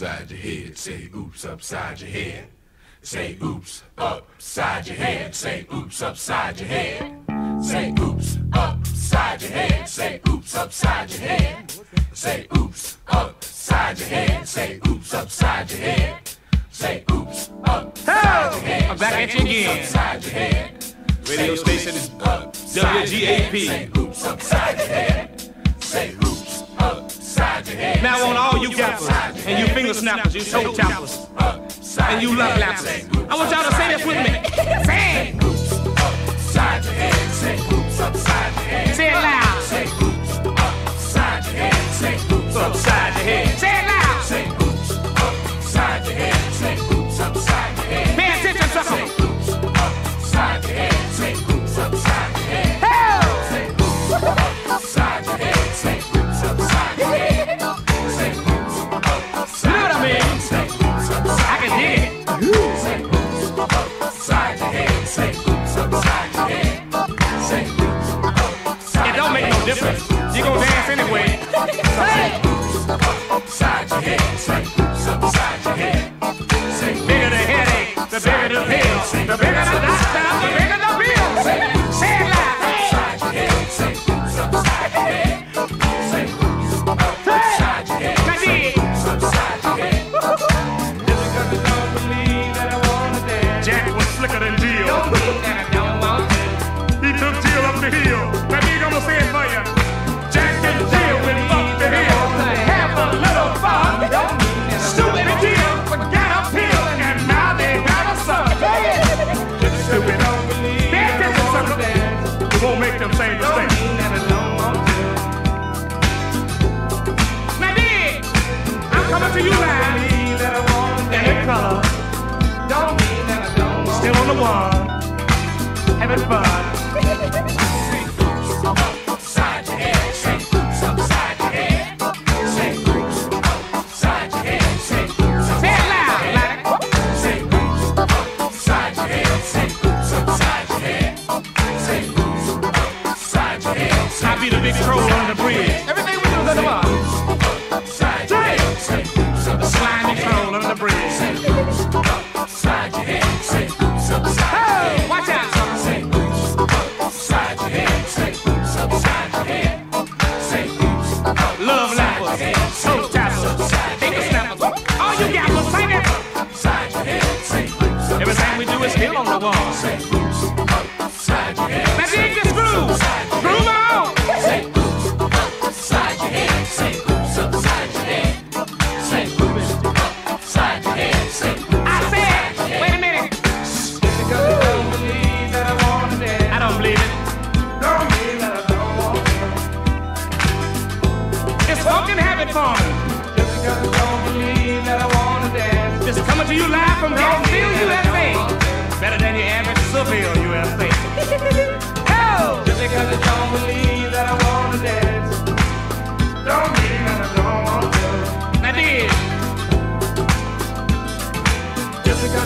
upside your head. Say oops upside your head. Say oops upside your head. Say oops upside your head. Say oops upside your head. Say oops upside your head. Say oops upside your head. Say oops upside your head. Say oops upside your head. I'm back at you again. Upside your head. Radio station is WGAP. Say oops upside your head. Say oops upside your head. Now on all you gappers and you finger snappers, you toe tappers, and you love lappers. I want y'all to say this with me. Say it. Upside your head. Say oops upside your head. Say it loud. Say oops upside your head. Say oops Upside your head. Say it. Difference. Lappers, toe tappers, finger snappers. All you gappers, sing it. Everything we do is still on the wall. But you live from Don't USA. Better than your average Seville USA. oh! Just because you don't believe that I want to dance. Don't mean that I don't want to. Now, dig.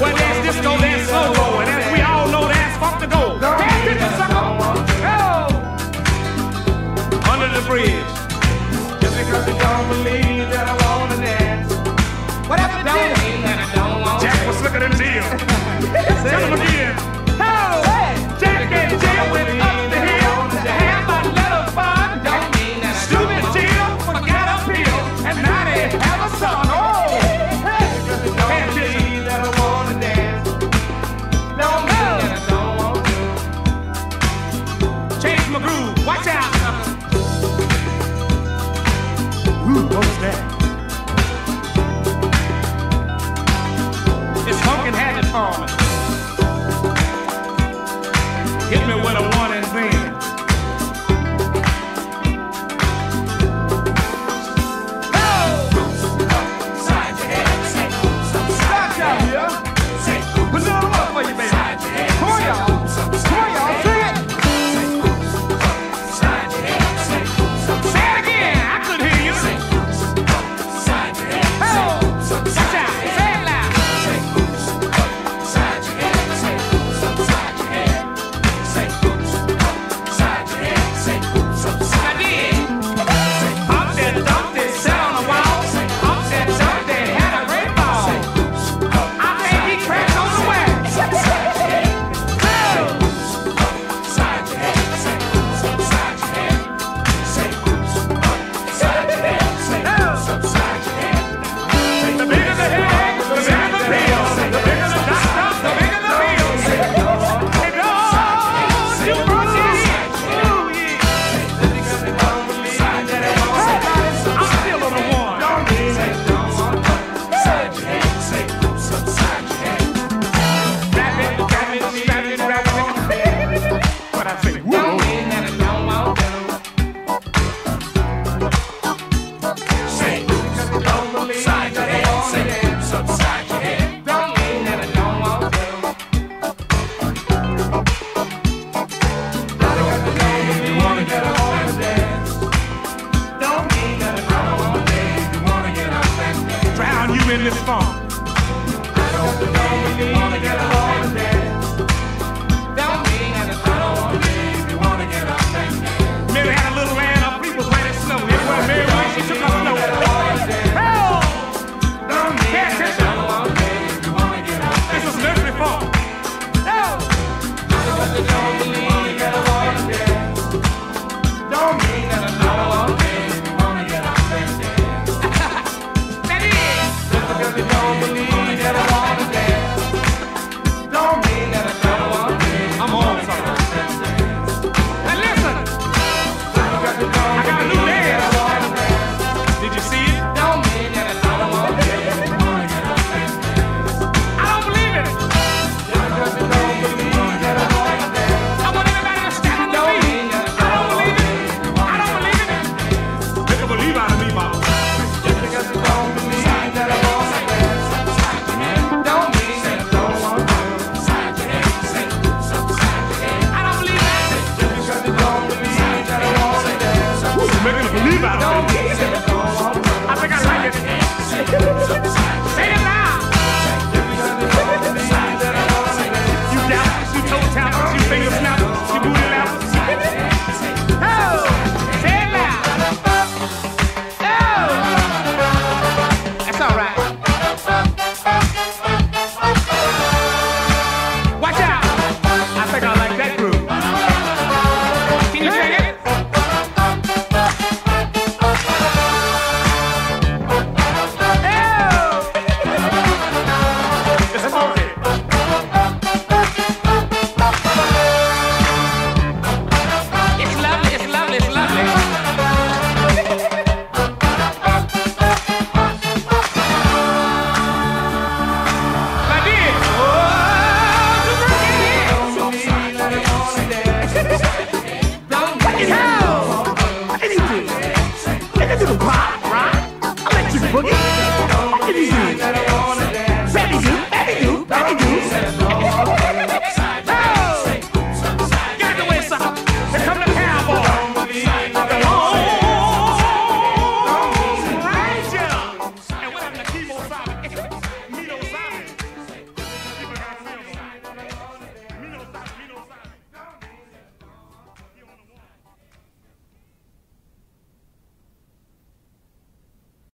Well, that's disco, that's solo, and as we all know, there's funk to go. Dance want to. Oh! Under the bridge. Just because you don't believe. better deal. Tell them Hit me with a in this know. 我。